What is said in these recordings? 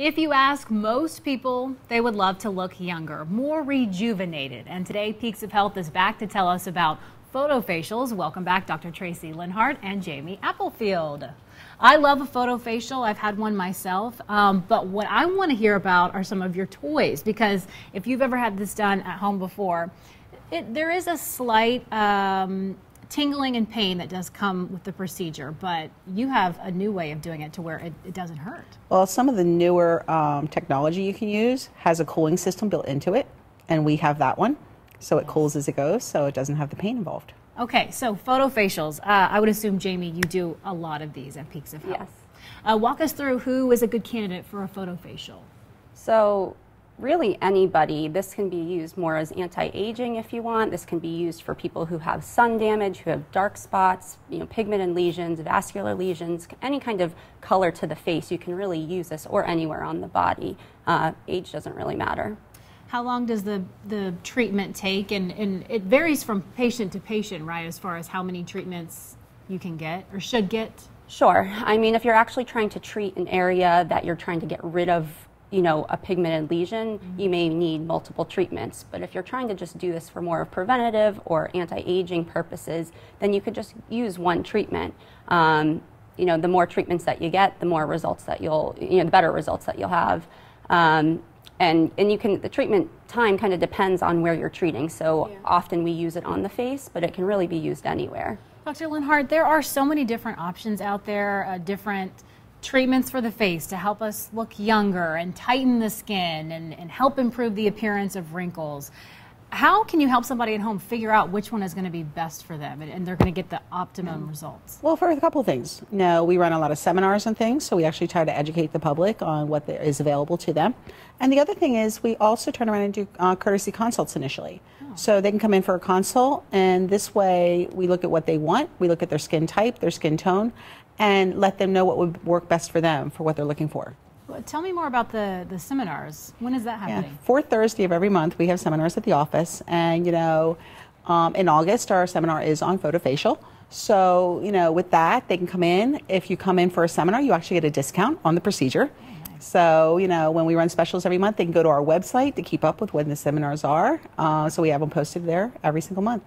If you ask most people, they would love to look younger, more rejuvenated. And today, Peaks of Health is back to tell us about photo photofacials. Welcome back, Dr. Tracie Leonhardt and Jaime Applefield. I love a photofacial. I've had one myself. Um, but what I want to hear about are some of your toys because if you've ever had this done at home before, it, there is a slight um, tingling and pain that does come with the procedure, but you have a new way of doing it to where it, it doesn't hurt. Well, some of the newer um, technology you can use has a cooling system built into it, and we have that one. So it cools as it goes, so it doesn't have the pain involved. Okay, so photofacials. Uh, I would assume, Jaime, you do a lot of these at Peaks of Health. Yes. Uh, walk us through who is a good candidate for a photofacial. So really anybody. This can be used more as anti-aging if you want. This can be used for people who have sun damage, who have dark spots, you know, pigmented lesions, vascular lesions, any kind of color to the face. You can really use this or anywhere on the body. Uh, age doesn't really matter. How long does the, the treatment take? And, and it varies from patient to patient, right, as far as how many treatments you can get or should get? Sure. I mean, if you're actually trying to treat an area that you're trying to get rid of you know, a pigmented lesion, mm-hmm. you may need multiple treatments. But if you're trying to just do this for more of preventative or anti-aging purposes, then you could just use one treatment. Um, you know, the more treatments that you get, the more results that you'll, you know, the better results that you'll have. Um, and, and you can, the treatment time kind of depends on where you're treating. So yeah. often we use it on the face, but it can really be used anywhere. Dr. Leonhardt, there are so many different options out there, uh, different treatments for the face to help us look younger and tighten the skin and, and help improve the appearance of wrinkles. How can you help somebody at home figure out which one is going to be best for them and, and they're going to get the optimum results? Well, for a couple of things. No, we run a lot of seminars and things, so we actually try to educate the public on what is available to them. And the other thing is we also turn around and do uh, courtesy consults initially. Oh. So they can come in for a consult, and this way we look at what they want, we look at their skin type, their skin tone, and let them know what would work best for them for what they're looking for. Tell me more about the, the seminars. When is that happening? Yeah, fourth Thursday of every month, we have seminars at the office. And, you know, um, in August, our seminar is on photofacial. So, you know, with that, they can come in. If you come in for a seminar, you actually get a discount on the procedure. So, you know, when we run specials every month, they can go to our website to keep up with when the seminars are. Uh, so we have them posted there every single month.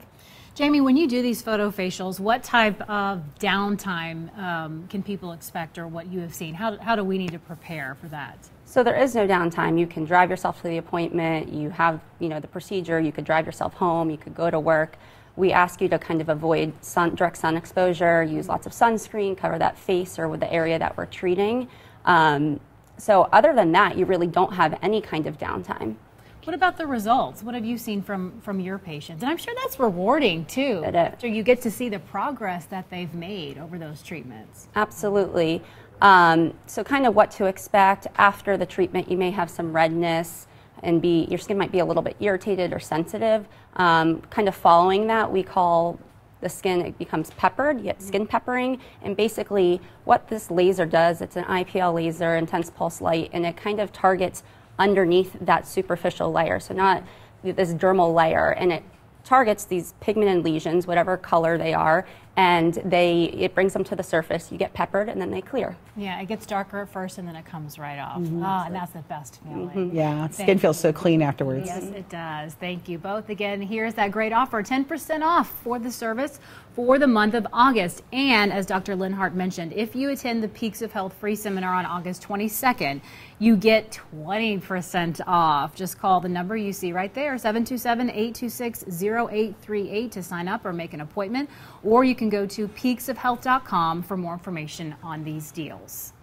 Jaime, when you do these photo facials, what type of downtime um, can people expect or what you have seen? How, how do we need to prepare for that? So there is no downtime. You can drive yourself to the appointment. You have, you know, the procedure. You could drive yourself home. You could go to work. We ask you to kind of avoid sun, direct sun exposure, use lots of sunscreen, cover that face or with the area that we're treating. Um, so other than that, you really don't have any kind of downtime. What about the results? What have you seen from from your patients? And I'm sure that's rewarding too. It. So you get to see the progress that they've made over those treatments. Absolutely. Um, so kind of what to expect after the treatment. You may have some redness and be your skin might be a little bit irritated or sensitive. Um, kind of following that, we call the skin it becomes peppered. You get mm-hmm. skin peppering, and basically what this laser does, it's an IPL laser, intense pulse light, and it kind of targets underneath that superficial layer. So not this dermal layer, and it targets these pigmented lesions, whatever color they are, and they it brings them to the surface. You get peppered, and then they clear. Yeah, it gets darker at first, and then it comes right off. Mm -hmm. Oh, and that's the best feeling. Mm -hmm. Yeah, Thank skin feels so clean afterwards. Yes, it does. Thank you both again. Here's that great offer: 10% off for the service for the month of August. And as Dr. Leonhardt mentioned, if you attend the Peaks of Health free seminar on August 22nd, you get 20% off. Just call the number you see right there, 727-826-0838 to sign up or make an appointment, or you can go to peaksofhealth.com for more information on these deals.